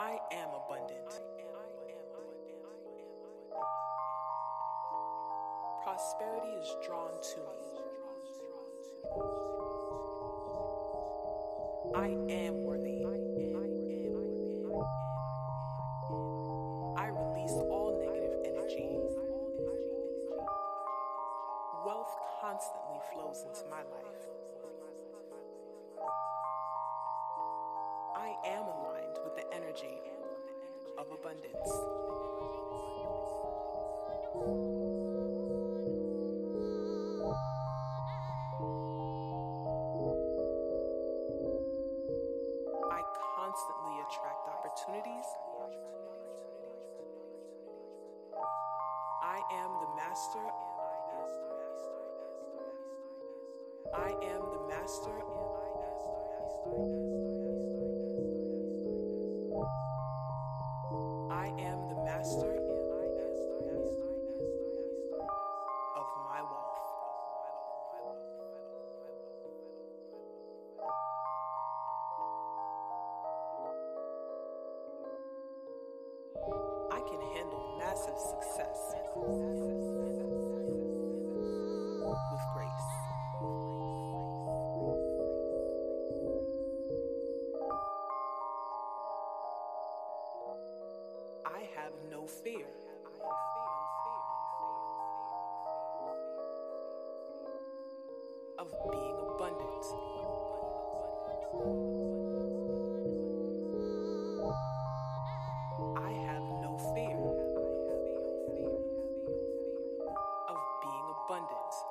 I am abundant. Prosperity is drawn to me. I am worthy. I release all negative energy. Wealth constantly flows into my life. Energy of abundance. I constantly attract opportunities. I am the master. I am the master. massive success with grace. I have no fear. Of being. abundance.